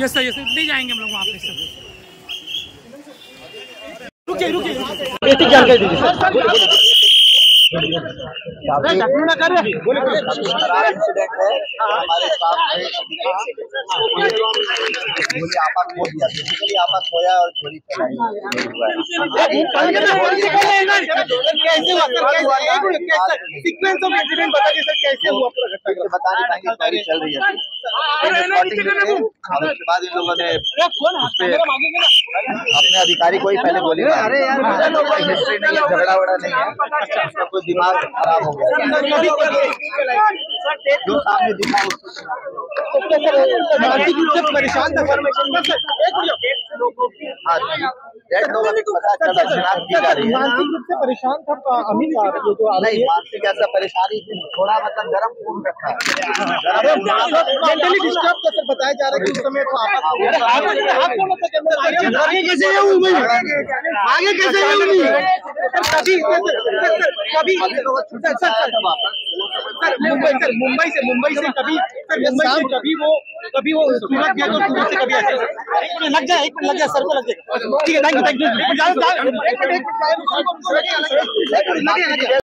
yes sir yes नहीं जाएँगे हम लोग वहाँ पे सर रुकिए रुकिए जानकारी दीजिए इंसिडेंट है हमारे स्टाफ गोली आपा खो दिया बेसिकली आपा खोया और है बता नहीं पाएँगे चल रही है उसके बाद इन लोगों ने अपने अधिकारी को ही पहले मारी कोई हिस्ट्री नहीं है झगड़ा वगड़ा नहीं है कोई दिमाग खराब हो गया जो सामने दिखा उसको मानसिक रूप से परेशान था है मानसिक रूप से परेशान था नहीं मानसिक ऐसा परेशानी थोड़ा मतलब गर्म खून रखा मेंटली डिस्टर्ब का सर बताया जा रहा है कि उस समय तो आगे कैसे आगे कैसे कभी कभी सर मुंबई सर मुंबई से मुंबई से कभी सर मुंबई से कभी वो कभी वो सूरत गया तो सूरत से कभी ऐसे लग जाए एक लग जाए सर को लग जाए ठीक है थैंक यू थैंक यू